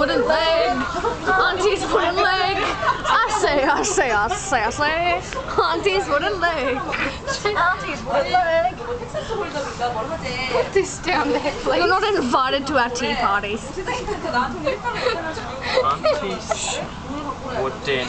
wooden leg. Auntie's wooden leg. I say, I say, I say, I say. Auntie's wooden leg. Auntie's wooden leg. Put this down there, please. You're not invited to our tea parties. Auntie's wooden